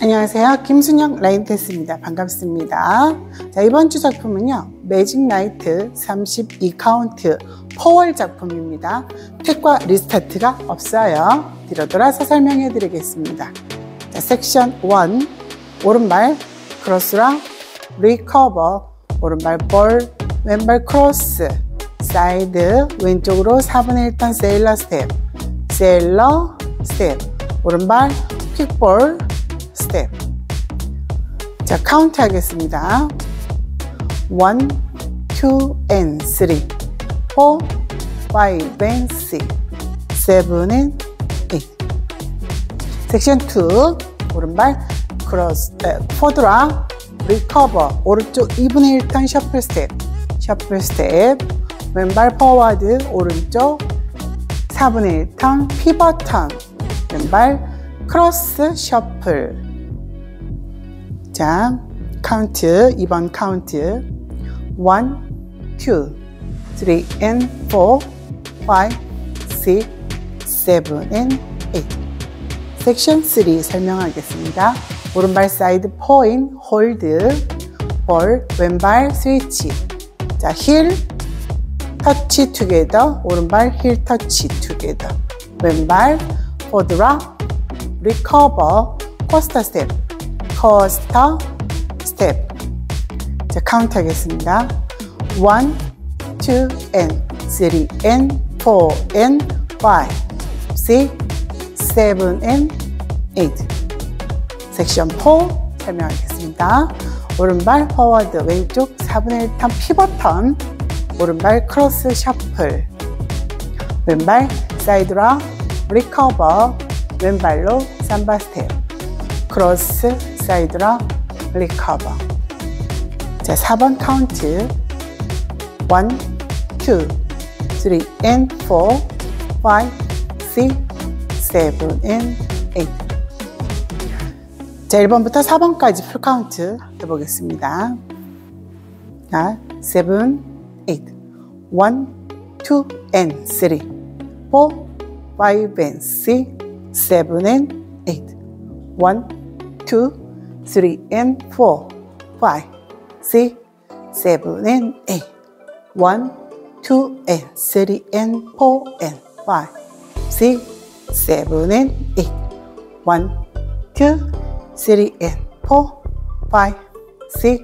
안녕하세요. 김순영 line dance입니다. 반갑습니다. 자, 이번 주 작품은요. Magic Nights 32카운트 four wall 작품입니다. tag과 restart가 없어요. 뒤로 돌아서 설명해 드리겠습니다. 자, 섹션 1 오른발 cross rock recover 오른발 볼 왼발 cross side 왼쪽으로 4분의 1 turn sailor step sailor step 오른발 kick ball step. 자, 카운트 하겠습니다. 1, 2, and 3, 4, 5, and 6, 7, and 8. 섹션 2, 오른발 cross, 에, forward rock, recover, 오른쪽 2분의 1 turn shuffle step, shuffle step, 왼발 forward, 오른쪽 4분의 1턴 pivot turn, 왼발 cross shuffle, 자, 카운트, 2번 카운트. 1, 2, 3, and 4, 5, 6, 7, and 8. 섹션 3 설명하겠습니다. 오른발 side point, hold, 볼, 왼발 스위치. 자, heel, touch together, 오른발 heel touch together. 왼발 forward rock, recover, coaster step. Coaster step. 자, 카운트 하겠습니다. 1, 2, and 3, and 4, and 5, 6, 7, and 8. 섹션 4 설명하겠습니다. 오른발 forward 왼쪽 4분의 1턴 pivot turn 오른발 cross shuffle 왼발 side rock recover 왼발로 삼바 스텝 cross side rock recover. 자 4번 카운트. 1, 2, 3 and 4 5, 6, 7 and 8 자 1번부터 4번까지 풀 카운트 해보겠습니다. 자 7, 8 1, 2 and 3 4, 5 and 6 7 and 8 1, 2, 3 and 4, 5, 6, 7 and 8. 1, 2 and 3 and 4 and 5, 6, 7 and 8. 1, 2, 3 and 4, 5, 6,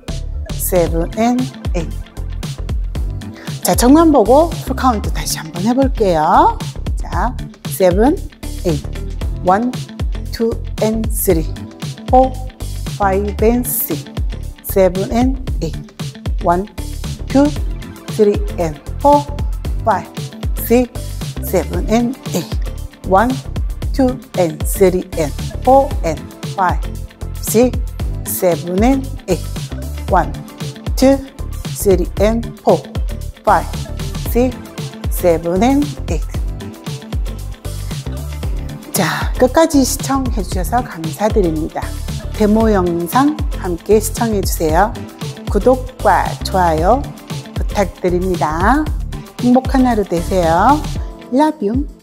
7 and 8. 자, 정면 보고 풀 카운트 다시 한번 해볼게요. 자, 7, 8. 1, 2 and 3, 4, 5 and 6, 7 and 8, 1, 2, 3 and 4, 5, 6, 7 and 8, 1, 2 and 3 and 4 and 5, 6, 7 and 8, 1, 2, 3 and 4, 5, 6, 7 and 8. 자, 끝까지 시청해 주셔서 감사드립니다. 데모 영상 함께 시청해 주세요. 구독과 좋아요 부탁드립니다. 행복한 하루 되세요. Love you.